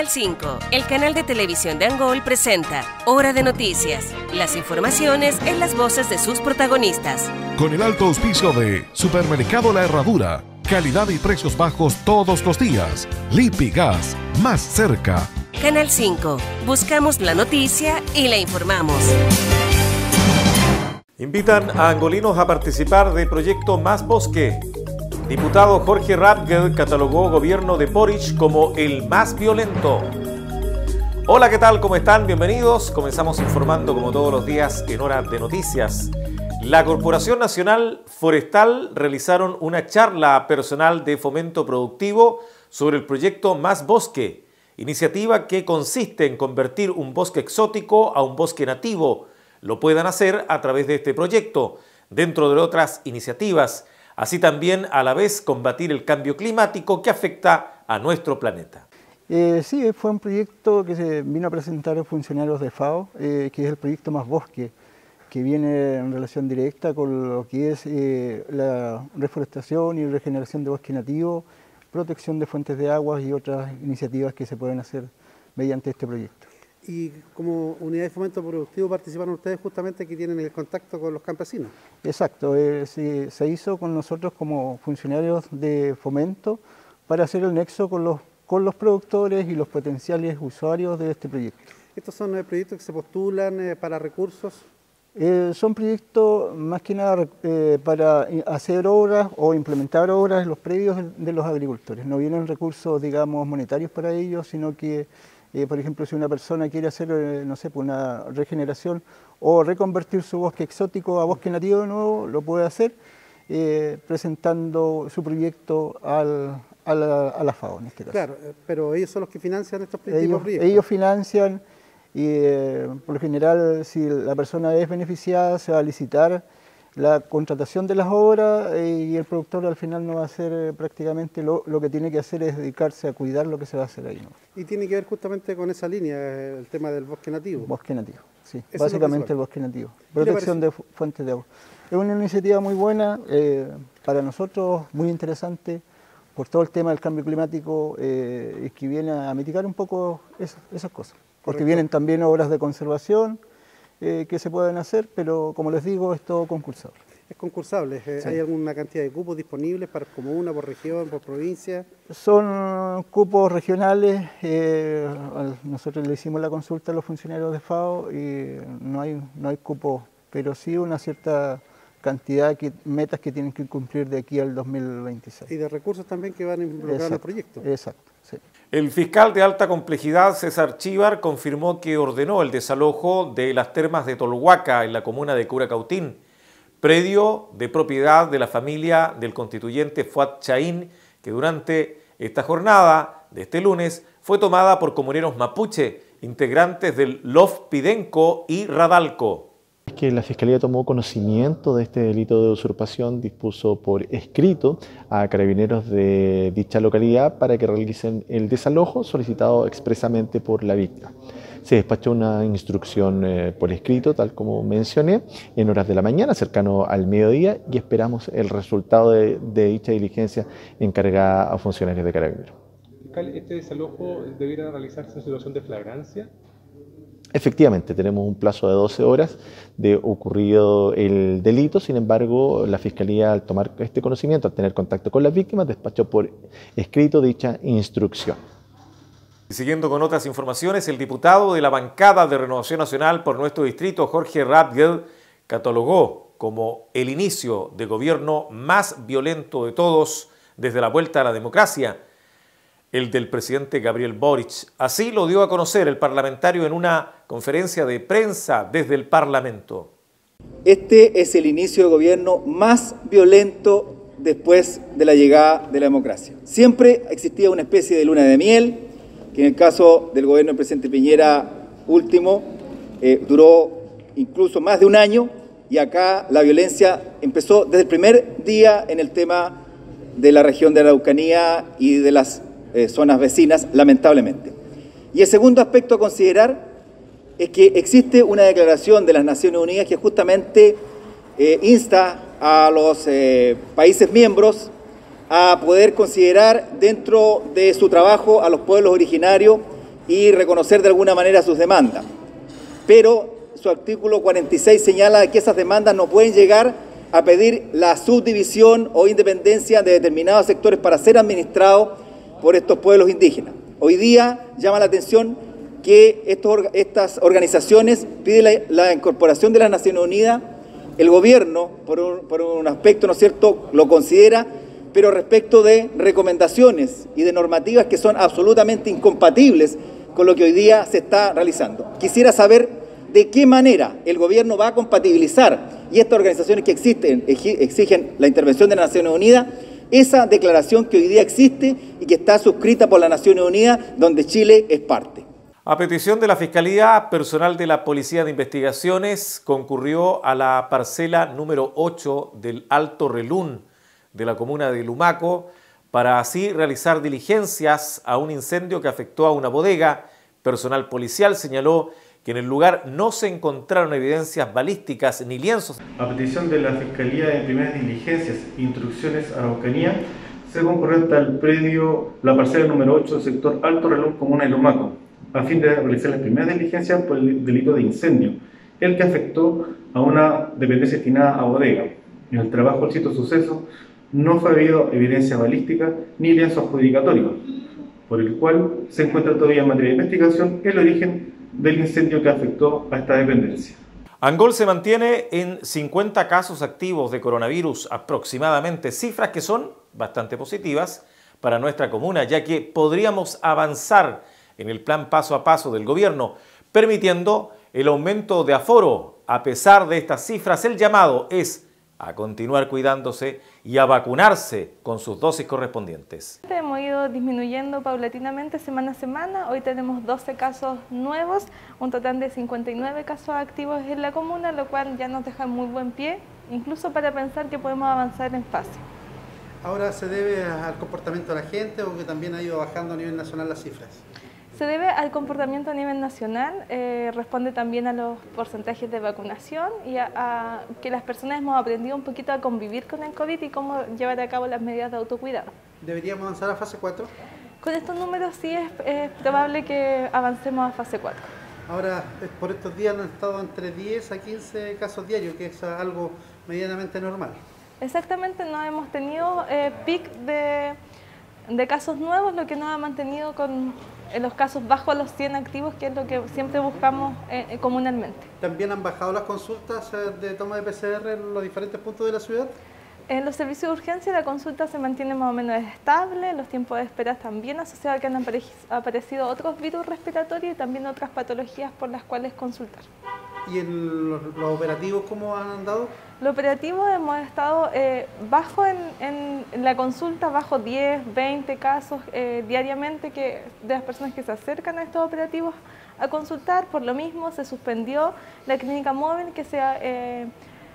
Canal 5, el canal de televisión de Angol, presenta Hora de Noticias. Las informaciones en las voces de sus protagonistas. Con el alto auspicio de Supermercado La Herradura. Calidad y precios bajos todos los días. Lipi Gas, más cerca. Canal 5, buscamos la noticia y la informamos. Invitan a angolinos a participar del proyecto Más Bosque. Diputado Jorge Radgel catalogó gobierno de Boric como el más violento. Hola, ¿qué tal? ¿Cómo están? Bienvenidos. Comenzamos informando como todos los días en hora de noticias. La Corporación Nacional Forestal realizaron una charla personal de fomento productivo sobre el proyecto Más Bosque, iniciativa que consiste en convertir un bosque exótico a un bosque nativo. Lo puedan hacer a través de este proyecto, dentro de otras iniciativas así también a la vez combatir el cambio climático que afecta a nuestro planeta. Eh, sí, fue un proyecto que se vino a presentar a funcionarios de FAO, eh, que es el proyecto Más Bosque, que viene en relación directa con lo que es eh, la reforestación y regeneración de bosque nativo, protección de fuentes de aguas y otras iniciativas que se pueden hacer mediante este proyecto. Y como unidad de fomento productivo participaron ustedes justamente que tienen el contacto con los campesinos. Exacto, eh, se, hizo con nosotros como funcionarios de fomento para hacer el nexo con los, con los productores y los potenciales usuarios de este proyecto. ¿Estos son eh, proyectos que se postulan eh, para recursos? son proyectos más que nada para hacer obras o implementar obras en los predios de los agricultores. No vienen recursos, digamos, monetarios para ellos, sino que eh, por ejemplo, si una persona quiere hacer, eh, no sé, pues una regeneración o reconvertir su bosque exótico a bosque nativo de nuevo, lo puede hacer eh, presentando su proyecto al, a, la, FAO en este caso. Claro, pero ellos son los que financian estos proyectos. Ellos financian y por lo general si la persona es beneficiada se va a licitar la contratación de las obras eh, y el productor al final no va a hacer eh, prácticamente lo, que tiene que hacer es dedicarse a cuidar lo que se va a hacer ahí. Y tiene que ver justamente con esa línea, el tema del bosque nativo. Bosque nativo, sí, básicamente el bosque nativo. Protección de fuentes de agua. Es una iniciativa muy buena, eh, para nosotros muy interesante por todo el tema del cambio climático y que viene a mitigar un poco esas cosas. Porque vienen también obras de conservación, eh, que se pueden hacer, pero como les digo, es todo concursable. Es concursable, eh, ¿hay alguna cantidad de cupos disponibles para comuna, por región, por provincia? Son cupos regionales, eh, nosotros le hicimos la consulta a los funcionarios de FAO y no hay, no hay cupos, pero sí una cierta cantidad de metas que tienen que cumplir de aquí al 2026. Y de recursos también que van a involucrar en el proyecto. Exacto. El fiscal de alta complejidad, César Chívar, confirmó que ordenó el desalojo de las termas de Tolhuaca en la comuna de Curacautín, predio de propiedad de la familia del constituyente Fuat Chaín, que durante esta jornada de este lunes fue tomada por comuneros mapuche, integrantes del LOF Pidenco y Radalco que la Fiscalía tomó conocimiento de este delito de usurpación, dispuso por escrito a carabineros de dicha localidad para que realicen el desalojo solicitado expresamente por la víctima. Se despachó una instrucción eh, por escrito, tal como mencioné, en horas de la mañana, cercano al mediodía, y esperamos el resultado de, de dicha diligencia encargada a funcionarios de carabineros. ¿Este desalojo debiera realizarse en situación de flagrancia? Efectivamente, tenemos un plazo de 12 horas de ocurrido el delito, sin embargo, la Fiscalía al tomar este conocimiento, al tener contacto con las víctimas, despachó por escrito dicha instrucción. siguiendo con otras informaciones, el diputado de la bancada de Renovación Nacional por nuestro distrito, Jorge Radgel, catalogó como el inicio de gobierno más violento de todos desde la vuelta a la democracia el del presidente Gabriel Boric. Así lo dio a conocer el parlamentario en una conferencia de prensa desde el Parlamento. Este es el inicio de gobierno más violento después de la llegada de la democracia. Siempre existía una especie de luna de miel, que en el caso del gobierno del presidente Piñera último eh, duró incluso más de un año y acá la violencia empezó desde el primer día en el tema de la región de la Araucanía y de las eh, zonas vecinas, lamentablemente. Y el segundo aspecto a considerar es que existe una declaración de las Naciones Unidas que justamente eh, insta a los eh, países miembros a poder considerar dentro de su trabajo a los pueblos originarios y reconocer de alguna manera sus demandas. Pero su artículo 46 señala que esas demandas no pueden llegar a pedir la subdivisión o independencia de determinados sectores para ser administrados por estos pueblos indígenas. Hoy día llama la atención que estas organizaciones piden la, incorporación de las Naciones Unidas, el gobierno, por un, aspecto, ¿no cierto?, lo considera, pero respecto de recomendaciones y de normativas que son absolutamente incompatibles con lo que hoy día se está realizando. Quisiera saber de qué manera el gobierno va a compatibilizar y estas organizaciones que existen exigen la intervención de las Naciones Unidas, esa declaración que hoy día existe y que está suscrita por las Naciones Unidas, donde Chile es parte. A petición de la Fiscalía, personal de la Policía de Investigaciones concurrió a la parcela número 8 del Alto Relún de la comuna de Lumaco para así realizar diligencias a un incendio que afectó a una bodega. Personal policial señaló que en el lugar no se encontraron evidencias balísticas ni lienzos. A petición de la Fiscalía de Primeras Diligencias e Instrucciones Araucanía, se concurrió hasta el predio, la parcela número 8 del sector Alto Reloj Comuna de Lumaco, a fin de realizar las primeras diligencias por el delito de incendio, el que afectó a una dependencia destinada a bodega. En el trabajo del sitio suceso no fue habido evidencia balística ni lienzo adjudicatorio, por el cual se encuentra todavía en materia de investigación el origen del incendio que afectó a esta dependencia. Angol se mantiene en 50 casos activos de coronavirus aproximadamente, cifras que son bastante positivas para nuestra comuna, ya que podríamos avanzar en el plan paso a paso del gobierno, permitiendo el aumento de aforo. A pesar de estas cifras, el llamado es a continuar cuidándose y a vacunarse con sus dosis correspondientes. Hemos ido disminuyendo paulatinamente semana a semana. Hoy tenemos 12 casos nuevos, un total de 59 casos activos en la comuna, lo cual ya nos deja muy buen pie, incluso para pensar que podemos avanzar en fase. ¿Ahora se debe al comportamiento de la gente o que también ha ido bajando a nivel nacional las cifras? Se debe al comportamiento a nivel nacional, eh, responde también a los porcentajes de vacunación y a, que las personas hemos aprendido un poquito a convivir con el COVID y cómo llevar a cabo las medidas de autocuidado. ¿Deberíamos avanzar a fase 4? Con estos números sí es, probable que avancemos a fase 4. Ahora, por estos días han estado entre 10 a 15 casos diarios, que es algo medianamente normal. Exactamente, no hemos tenido eh, pic de, de casos nuevos, lo que nos ha mantenido con en los casos bajo los 100 activos, que es lo que siempre buscamos eh, eh, comunalmente. ¿También han bajado las consultas eh, de toma de PCR en los diferentes puntos de la ciudad? En los servicios de urgencia la consulta se mantiene más o menos estable, los tiempos de espera también asociados a que han aparecido otros virus respiratorios y también otras patologías por las cuales consultar. ¿Y en los, operativos cómo han andado? Los operativos hemos estado eh, bajo en, la consulta, bajo 10, 20 casos eh, diariamente que, de las personas que se acercan a estos operativos a consultar. Por lo mismo se suspendió la clínica móvil que se eh,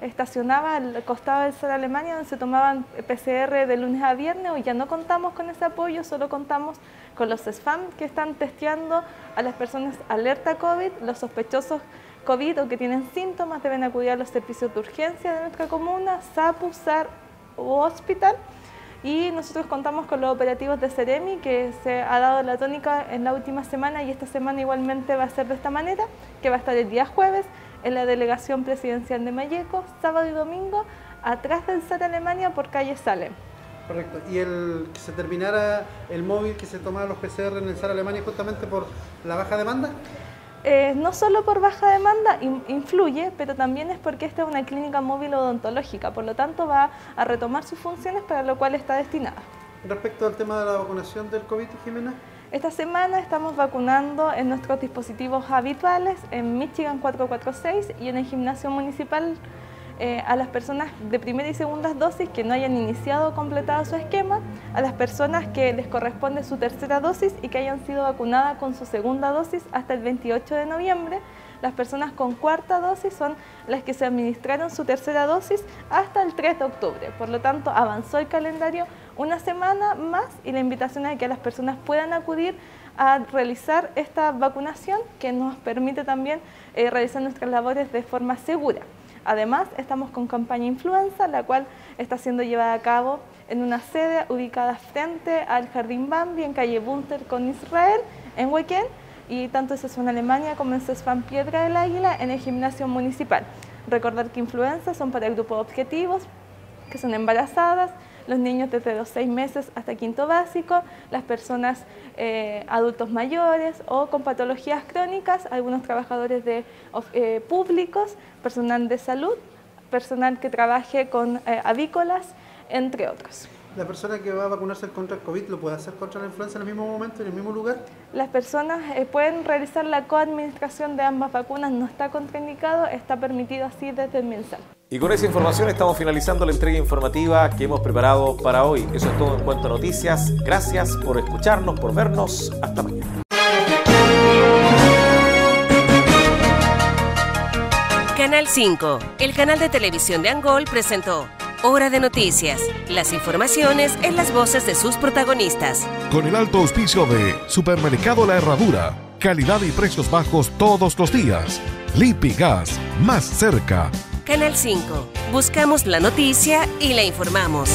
estacionaba al costado del Sur Alemania donde se tomaban PCR de lunes a viernes. Hoy ya no contamos con ese apoyo, solo contamos con los SFAM que están testeando a las personas alerta COVID, los sospechosos COVID o que tienen síntomas deben acudir a los servicios de urgencia de nuestra comuna, SAPU, SAR u hospital. Y nosotros contamos con los operativos de Ceremi, que se ha dado la tónica en la última semana y esta semana igualmente va a ser de esta manera, que va a estar el día jueves en la delegación presidencial de Mayeco, sábado y domingo, atrás del SAR Alemania por calle Salem. Correcto. ¿Y el que se terminara el móvil que se tomaba los PCR en el SAR Alemania justamente por la baja demanda? Eh, no solo por baja demanda influye, pero también es porque esta es una clínica móvil odontológica, por lo tanto va a retomar sus funciones para lo cual está destinada. Respecto al tema de la vacunación del COVID, Jimena. Esta semana estamos vacunando en nuestros dispositivos habituales, en Michigan 446 y en el gimnasio municipal eh, a las personas de primera y segunda dosis que no hayan iniciado o completado su esquema, a las personas que les corresponde su tercera dosis y que hayan sido vacunadas con su segunda dosis hasta el 28 de noviembre. Las personas con cuarta dosis son las que se administraron su tercera dosis hasta el 3 de octubre. Por lo tanto, avanzó el calendario una semana más y la invitación es que las personas puedan acudir a realizar esta vacunación que nos permite también eh, realizar nuestras labores de forma segura. Además, estamos con campaña influenza, la cual está siendo llevada a cabo en una sede ubicada frente al Jardín Bambi en calle Bunter con Israel, en Huequén, y tanto en CESFAN Alemania como en CESFAN Piedra del Águila en el gimnasio municipal. Recordar que influencias son para el grupo de objetivos, que son embarazadas, los niños desde los seis meses hasta quinto básico, las personas eh, adultos mayores o con patologías crónicas, algunos trabajadores de, eh, públicos, personal de salud, personal que trabaje con eh, avícolas, entre otros. ¿La persona que va a vacunarse contra el COVID lo puede hacer contra la influenza en el mismo momento, en el mismo lugar? Las personas pueden realizar la coadministración de ambas vacunas, no está contraindicado, está permitido así desde el MinSal. Y con esa información estamos finalizando la entrega informativa que hemos preparado para hoy. Eso es todo en cuanto a noticias. Gracias por escucharnos, por vernos. Hasta mañana. Canal 5, el canal de televisión de Angol, presentó Hora de Noticias. Las informaciones en las voces de sus protagonistas. Con el alto auspicio de Supermercado La Herradura. Calidad y precios bajos todos los días. Lipi Gas, más cerca. Canal 5. Buscamos la noticia y la informamos.